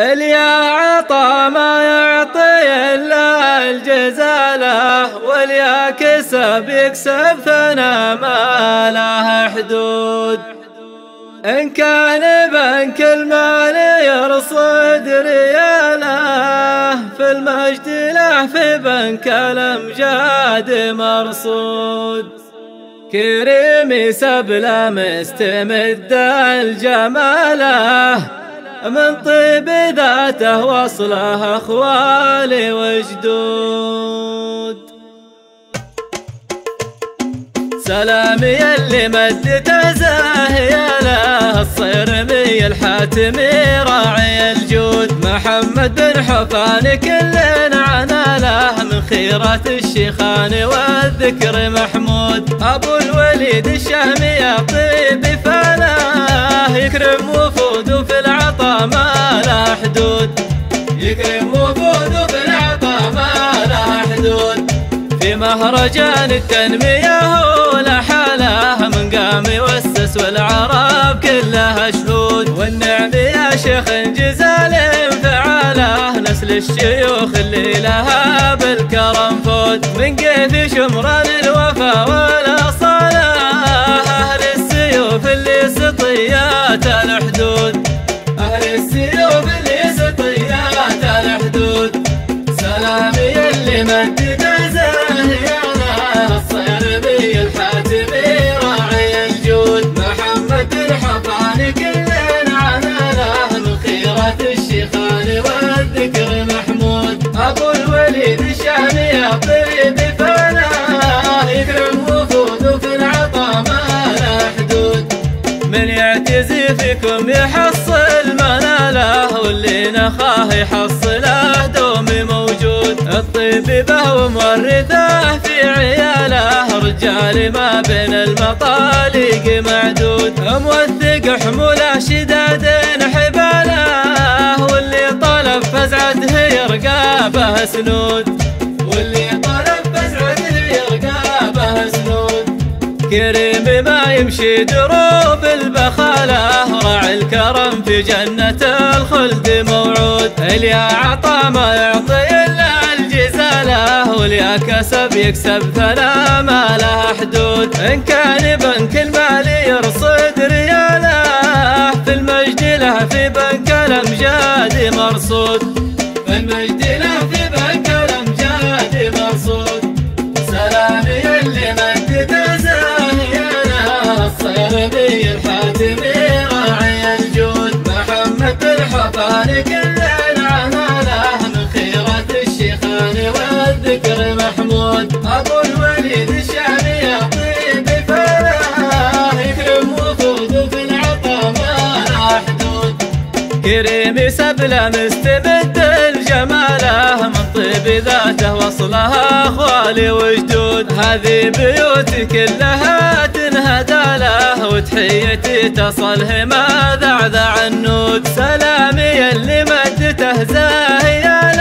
اليا عطا ما يعطي إلا الجزاله واليا كسب يكسب ثنا ما له حدود. إن كان بنك المال يرصد رياله في المجد له في بنك الأمجاد مرصود. كريم سبله مستمد الجماله من طيب ذاته وصله أخوالي وجدود. سلامي اللي مدته زاهية له الصيرمي الحاتمي راعي الجود. محمد بن حفان كلنا عنا له من خيرات الشيخان والذكر محمود. أبو الوليد الشهمي طيب مهرجان التنمية هو لحاله من قام يوسس والعرب كلها شهود. والنعم يا شيخ جزال فعاله نسل الشيوخ اللي لها بالكرم فوت. من قيث شمران الوفا والأصالة أهل السيوف اللي سطيات الحدود. أهل السيوف اللي سطيات الحدود. سلامي اللي مدد يحصل مناله واللي نخاه يحصله دومي موجود. الطيب به ومورثه في عياله رجال ما بين المطالق معدود. موثق حموله شداد حباله واللي طلب فزعته يرقى به سنود. كريم ما يمشي دروب البخالة. راعي الكرم في جنة الخلد موعود. اليا عطا ما يعطي إلا الجزالة؟ واليا كسب يكسب فلا ما له حدود. إن كان بنك المال يرصد رياله في المجد له في بنك الأمجاد مرصود. محمد الحفان كل له من خيرة الشيخان والذكر محمود. أبو الوليد الشامي طيب فلاه يكرم وفود في العطا ما حدود كريم سبله مستمد الجماله من طيب ذاته وصلها أخوالي وجدود. هذه بيوت كلها تنهدى له. وتحيتي تصله ما ذعذع النود سلامي اللي مدته الصير